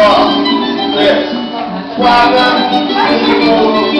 One, six, seven, eight,